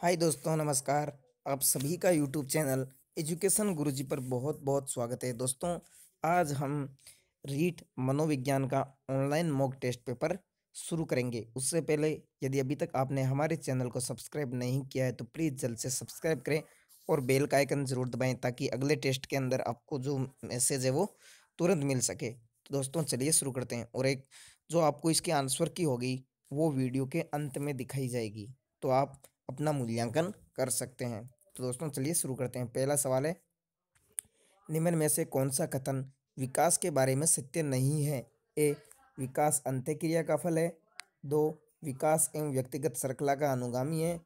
हाय दोस्तों, नमस्कार। आप सभी का यूट्यूब चैनल एजुकेशन गुरुजी पर बहुत बहुत स्वागत है। दोस्तों, आज हम रीट मनोविज्ञान का ऑनलाइन मॉक टेस्ट पेपर शुरू करेंगे। उससे पहले यदि अभी तक आपने हमारे चैनल को सब्सक्राइब नहीं किया है तो प्लीज़ जल्द से सब्सक्राइब करें और बेल का आइकन ज़रूर दबाएँ ताकि अगले टेस्ट के अंदर आपको जो मैसेज है वो तुरंत मिल सके। तो दोस्तों, चलिए शुरू करते हैं और एक जो आपको इसके आंसर की होगी, वो वीडियो के अंत में दिखाई जाएगी। तो आप अपना मूल्यांकन कर सकते हैं। तो दोस्तों, चलिए शुरू करते हैं। पहला सवाल है, निम्न में से कौन सा कथन विकास के बारे में सत्य नहीं है? ए, विकास अंत्यक्रिया का फल है। दो, विकास एवं व्यक्तिगत श्रृंखला का अनुगामी है।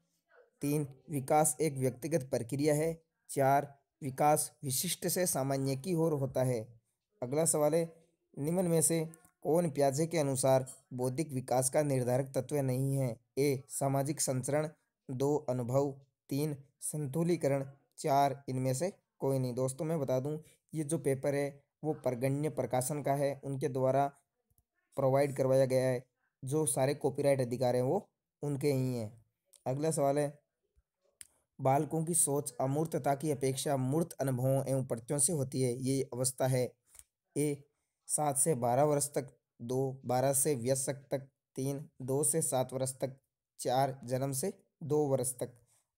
तीन, विकास एक व्यक्तिगत प्रक्रिया है। चार, विकास विशिष्ट से सामान्य की ओर होता है। अगला सवाल है, निम्न में से कौन प्याजे के अनुसार बौद्धिक विकास का निर्धारक तत्व नहीं है? ए, सामाजिक संचरण। दो अनुभव, तीन संतुलीकरण, चार इनमें से कोई नहीं। दोस्तों, मैं बता दूँ, ये जो पेपर है, वो परगण्य प्रकाशन का है। उनके द्वारा प्रोवाइड करवाया गया है। जो सारे कॉपीराइट अधिकार हैं, वो उनके ही हैं। अगला सवाल है, बालकों की सोच अमूर्तता की अपेक्षा मूर्त अनुभवों एवं प्रत्यों से होती है। ये अवस्था है, ए, सात से बारह वर्ष तक, दो, बारह से व्यस्क तक, तीन, दो से सात वर्ष तक, चार, जन्म से दो वर्ष तक।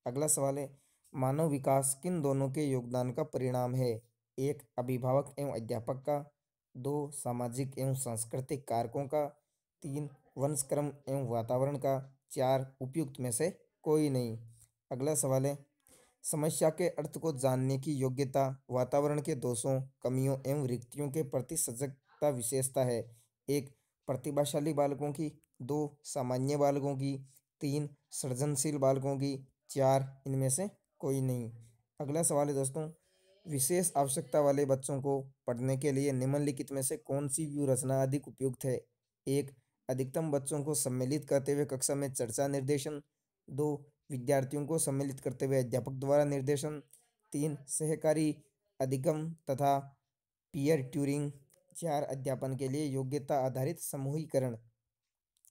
अगला सवाल है, मानव विकास किन दोनों के योगदान का परिणाम है? एक, अभिभावक एवं अध्यापक का। दो, सामाजिक एवं सांस्कृतिक कारकों का। तीन, वंशक्रम एवं वातावरण का। चार, उपयुक्त में से कोई नहीं। अगला सवाल है, समस्या के अर्थ को जानने की योग्यता, वातावरण के दोषों, कमियों एवं रिक्तियों के प्रति सजगता विशेषता है। एक, प्रतिभाशाली बालकों की। दो, सामान्य बालकों की। तीन सृजनशील बालकों की, चार इनमें से कोई नहीं। अगला सवाल है दोस्तों, विशेष आवश्यकता वाले बच्चों को पढ़ने के लिए निम्नलिखित में से कौन सी व्यू रचना अधिक उपयुक्त है? एक, अधिकतम बच्चों को सम्मिलित करते हुए कक्षा में चर्चा निर्देशन। दो, विद्यार्थियों को सम्मिलित करते हुए अध्यापक द्वारा निर्देशन। तीन, सहकारी अधिगम तथा पीयर ट्यूरिंग। चार, अध्यापन के लिए योग्यता आधारित समूहीकरण।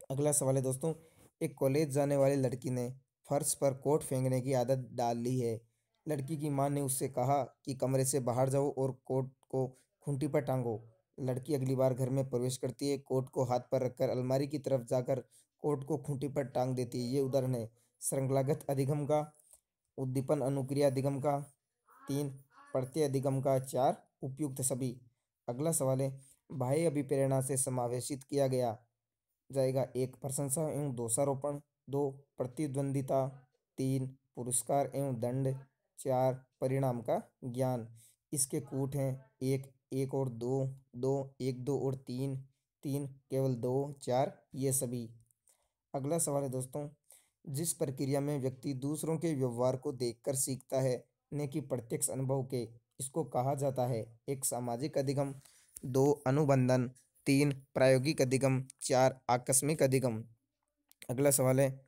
अगला सवाल है दोस्तों एक कॉलेज जाने वाली लड़की ने फर्श पर कोट फेंकने की आदत डाल ली है। लड़की की माँ ने उससे कहा कि कमरे से बाहर जाओ और कोट को खूंटी पर टांगो। लड़की अगली बार घर में प्रवेश करती है। कोट को हाथ पर रखकर अलमारी की तरफ़ जाकर कोट को खूंटी पर टांग देती है। ये उदाहरण है, श्रृंखलागत अधिगम का, उद्दीपन अनुक्रिया अधिगम का, तीन प्रत्यय अधिगम का, चार, उपयुक्त सभी। अगला सवाल है बाह्य अभिप्रेरणा से समावेशित किया गया। जाएगा। एक प्रशंसा एवं दोषारोपण। दो, प्रतिद्वंदिता। तीन, पुरस्कार एवं दंड। चार, परिणाम का ज्ञान। इसके कूट हैं। एक एक और दो। दो, एक दो और तीन। तीन, केवल दो, चार, ये सभी। अगला सवाल है दोस्तों, जिस प्रक्रिया में व्यक्ति दूसरों के व्यवहार को देखकर सीखता है, न कि प्रत्यक्ष अनुभव के, इसको कहा जाता है, एक सामाजिक अधिगम। दो, अनुबंधन। तीन प्रायोगिक अधिगम, चार आकस्मिक अधिगम। अगला सवाल है,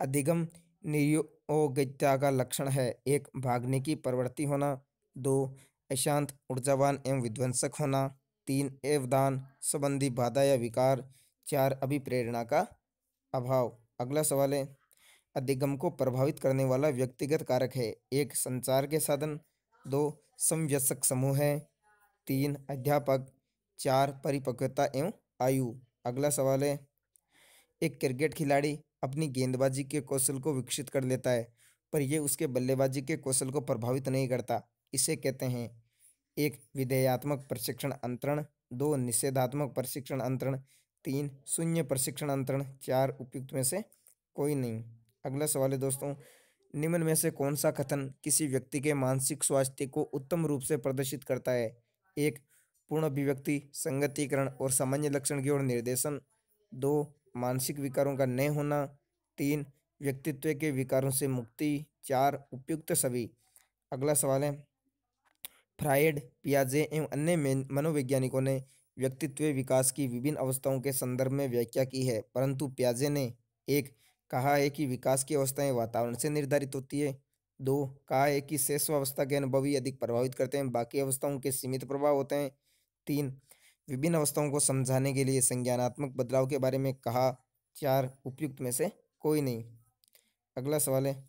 अधिगम नियोगिता का लक्षण है, एक भागने की प्रवृत्ति होना, दो अशांत, ऊर्जावान एवं विध्वंसक होना, तीन एवदान संबंधी बाधा या विकार, चार अभिप्रेरणा का अभाव। अगला सवाल है, अधिगम को प्रभावित करने वाला व्यक्तिगत कारक है, एक संचार के साधन, दो समव्यस्क समूह है, तीन अध्यापक चार परिपक्वता एवं आयु। अगला सवाल है, एक क्रिकेट खिलाड़ी अपनी गेंदबाजी के कौशल को विकसित कर लेता है, पर यह उसके बल्लेबाजी के कौशल को प्रभावित नहीं करता। इसे कहते हैं, एक, विधेयात्मक प्रशिक्षण अंतरण, दो, निषेधात्मक प्रशिक्षण अंतरण, तीन, शून्य प्रशिक्षण अंतरण, चार, उपयुक्त में से कोई नहीं। अगला सवाल है दोस्तों, निम्न में से कौन सा कथन किसी व्यक्ति के मानसिक स्वास्थ्य को उत्तम रूप से प्रदर्शित करता है? एक पूर्ण अभिव्यक्ति, संगतिकरण और सामान्य लक्षण की ओर निर्देशन। दो, मानसिक विकारों का न होना। तीन, व्यक्तित्व के विकारों से मुक्ति। चार, उपयुक्त सभी। अगला सवाल है फ्राइड पियाजे एवं अन्य मनोवैज्ञानिकों ने व्यक्तित्व विकास की विभिन्न अवस्थाओं के संदर्भ में व्याख्या की है, परंतु प्याजे ने एक, कहा है कि विकास की अवस्थाएँ वातावरण से निर्धारित होती है। दो, कहा है कि शेष अवस्था के अनुभवी अधिक प्रभावित करते हैं, बाकी अवस्थाओं के सीमित प्रभाव होते हैं। तीन, विभिन्न अवस्थाओं को समझाने के लिए संज्ञानात्मक बदलाव के बारे में कहा, चार, उपयुक्त में से कोई नहीं। अगला सवाल है,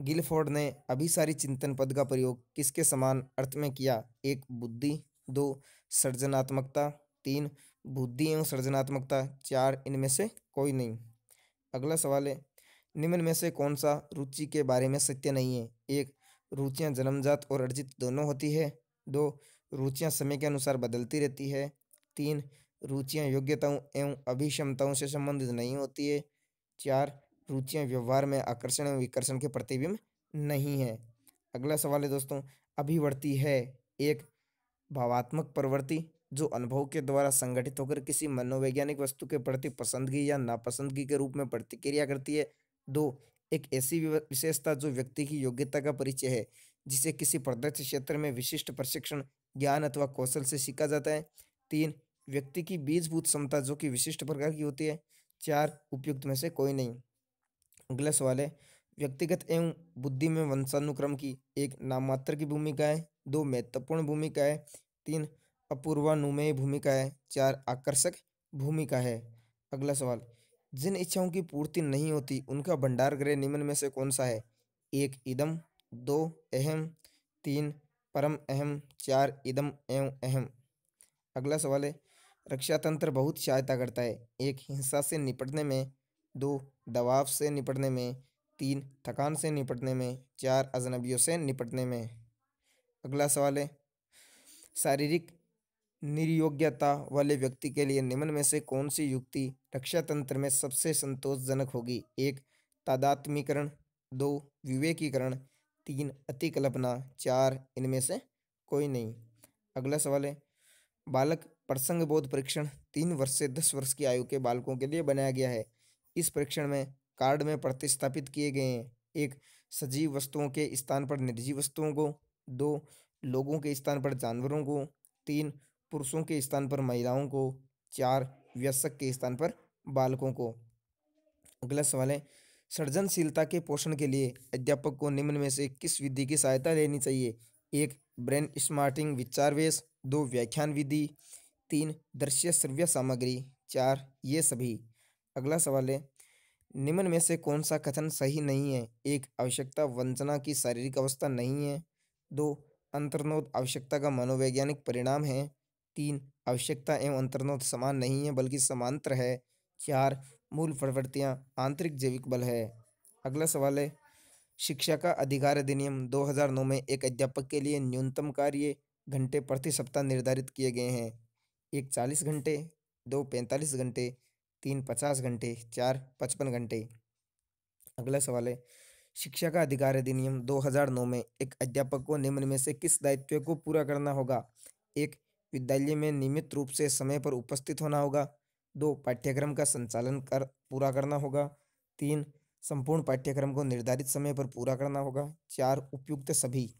गिलफोर्ड ने अभिसारी चिंतन पद का प्रयोग किसके समान अर्थ में किया? एक, बुद्धि, दो, सृजनात्मकता, तीन, बुद्धि एवं सृजनात्मकता, चार, इनमें से कोई नहीं। अगला सवाल है, निम्न में से कौन सा रुचि के बारे में सत्य नहीं है? एक, रुचियाँ जन्मजात और अर्जित दोनों होती है, दो रुचियाँ समय के अनुसार बदलती रहती है। तीन, रुचियाँ योग्यताओं एवं अभिक्षमताओं से संबंधित नहीं होती है। चार, रुचियाँ व्यवहार में आकर्षण एवं विकर्षण के प्रतिबिंब नहीं है। अगला सवाल है दोस्तों, अभिवर्ती है एक भावात्मक प्रवृत्ति जो अनुभव के द्वारा संगठित होकर किसी मनोवैज्ञानिक वस्तु के प्रति पसंदगी या नापसंदगी के रूप में प्रतिक्रिया करती है। दो, एक ऐसी विशेषता जो व्यक्ति की योग्यता का परिचय है। जिसे किसी प्रदत्त क्षेत्र में विशिष्ट प्रशिक्षण, ज्ञान अथवा कौशल से सीखा जाता है। तीन, व्यक्ति की बीजभूत क्षमता जो कि विशिष्ट प्रकार की होती है। चार, उपयुक्त में से कोई नहीं। अगला सवाल है, व्यक्तिगत एवं बुद्धि में वंशानुक्रम की एक नाममात्र की भूमिका है, दो महत्वपूर्ण भूमिका है, तीन, अपूर्वानुमेय भूमिका है, चार, आकर्षक भूमिका है। अगला सवाल, जिन इच्छाओं की पूर्ति नहीं होती, उनका भंडार गृह निम्न में से कौन सा है? एक, इदम दो अहम, तीन परम अहम, चार इदम एवं अहम। अगला सवाल है, रक्षा तंत्र बहुत सहायता करता है। एक, हिंसा से निपटने में। दो, दबाव से निपटने में। तीन, थकान से निपटने में। चार, अजनबियों से निपटने में। अगला सवाल है, शारीरिक निर्योग्यता वाले व्यक्ति के लिए निम्न में से कौन सी युक्ति रक्षा तंत्र में सबसे संतोषजनक होगी? एक तादात्मीकरण दो, विवेकीकरण। तीन अतिकल्पना चार इनमें से कोई नहीं। अगला सवाल है, बालक प्रसंग बोध परीक्षण तीन वर्ष से दस वर्ष की आयु के बालकों के लिए बनाया गया है। इस परीक्षण में कार्ड में प्रतिस्थापित किए गए हैं। एक, सजीव वस्तुओं के स्थान पर निर्जीव वस्तुओं को। दो, लोगों के स्थान पर जानवरों को। तीन, पुरुषों के स्थान पर महिलाओं को। चार, व्यसक के स्थान पर बालकों को। अगला सवाल है सृजनशीलता के पोषण के लिए अध्यापक को निम्न में से किस विधि की सहायता लेनी चाहिए? एक, ब्रेन स्मार्टिंग विचारवेश दो, व्याख्यान विधि। तीन, दृश्य श्रव्य सामग्री। चार, ये सभी। अगला सवाल है, निम्न में से कौन सा कथन सही नहीं है? एक, आवश्यकता वंचना की शारीरिक अवस्था नहीं है। दो अंतर्नोद आवश्यकता का मनोवैज्ञानिक परिणाम है। तीन, आवश्यकता एवं अंतर्नोद समान नहीं है, बल्कि समांतर है। चार मूल प्रवृत्तियाँ आंतरिक जैविक बल है। अगला सवाल है, शिक्षा का अधिकार अधिनियम 2009 में एक अध्यापक के लिए न्यूनतम कार्य घंटे प्रति सप्ताह निर्धारित किए गए हैं। एक चालीस घंटे, दो पैंतालीस घंटे, तीन पचास घंटे, चार पचपन घंटे। अगला सवाल है, शिक्षा का अधिकार अधिनियम 2009 में एक अध्यापक को निम्न में से किस दायित्व को पूरा करना होगा? एक, विद्यालय में नियमित रूप से समय पर उपस्थित होना होगा। दो, पाठ्यक्रम का संचालन कर, पूरा करना होगा। तीन, संपूर्ण पाठ्यक्रम को निर्धारित समय पर पूरा करना होगा। चार, उपयुक्त सभी।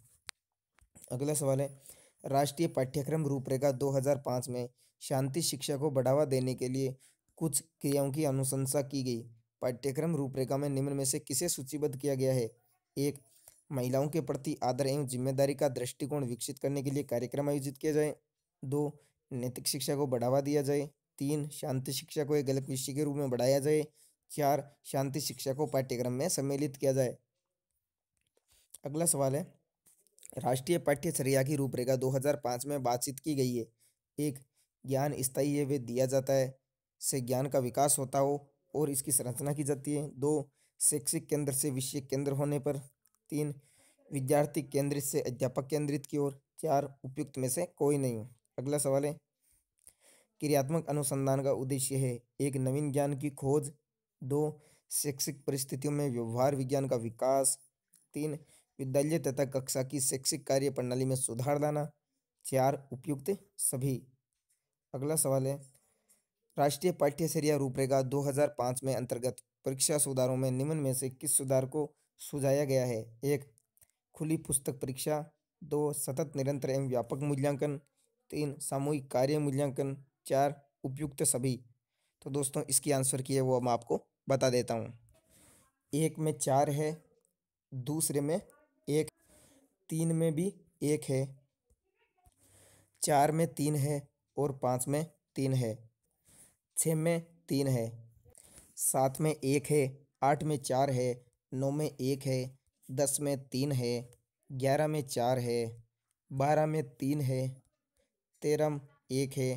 अगला सवाल है, राष्ट्रीय पाठ्यक्रम रूपरेखा 2005 में शांति शिक्षा को बढ़ावा देने के लिए कुछ क्रियाओं की अनुशंसा की गई। पाठ्यक्रम रूपरेखा में निम्न में से किसे सूचीबद्ध किया गया है? एक, महिलाओं के प्रति आदर एवं ज़िम्मेदारी का दृष्टिकोण विकसित करने के लिए कार्यक्रम आयोजित किया जाए। दो, नैतिक शिक्षा को बढ़ावा दिया जाए। तीन शांति शिक्षा को एक अलग विषय के रूप में बढ़ाया जाए। चार, शांति शिक्षा को पाठ्यक्रम में सम्मिलित किया जाए। अगला सवाल है, राष्ट्रीय पाठ्यचर्या की रूपरेखा 2005 में बातचीत की गई है। एक, ज्ञान स्थायी वे दिया जाता है, से ज्ञान का विकास होता हो और इसकी संरचना की जाती है। दो, शैक्षिक केंद्र से विषय केंद्र होने पर। तीन, विद्यार्थी केंद्रित से अध्यापक केंद्रित की ओर। चार, उपयुक्त में से कोई नहीं अगला सवाल है क्रियात्मक अनुसंधान का उद्देश्य है। एक, नवीन ज्ञान की खोज। दो, शैक्षिक परिस्थितियों में व्यवहार विज्ञान का विकास। तीन, विद्यालय तथा कक्षा की शैक्षिक कार्य प्रणाली में सुधार लाना। चार, उपयुक्त सभी। अगला सवाल है, राष्ट्रीय पाठ्यचर्या रूपरेखा 2005 में अंतर्गत परीक्षा सुधारों में निम्न में से किस सुधार को सुझाया गया है? एक, खुली पुस्तक परीक्षा। दो, सतत निरंतर एवं व्यापक मूल्यांकन। तीन, सामूहिक कार्य मूल्यांकन। चार उपयुक्त सभी। तो दोस्तों, इसकी आंसर की है वो मैं आपको बता देता हूँ। एक में चार है, दूसरे में एक, तीन में भी एक है। चार में तीन है और पाँच में तीन है। छः में तीन है, सात में एक है, आठ में चार है, नौ में एक है, दस में तीन है, ग्यारह में चार है, बारह में तीन है, तेरह में एक है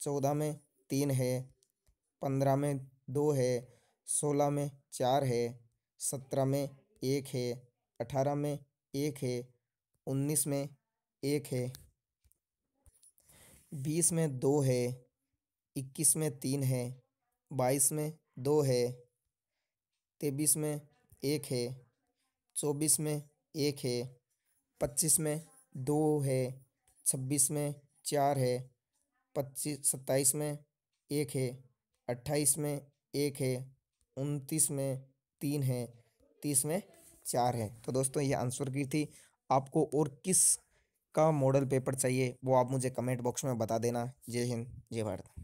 चौदह में तीन है, पंद्रह में दो है, सोलह में चार है, सत्रह में एक है, अठारह में एक है, उन्नीस में एक है, बीस में दो है, इक्कीस में तीन है, बाईस में दो है, तेईस में एक है, चौबीस में एक है, पच्चीस में दो है, छब्बीस में चार है पच्चीस, सत्ताईस में एक है, अट्ठाईस में एक है, उनतीस में तीन है, तीस में चार है। तो दोस्तों, ये आंसर की थी। आपको और किस का मॉडल पेपर चाहिए, वो आप मुझे कमेंट बॉक्स में बता देना। जय हिंद, जय भारत।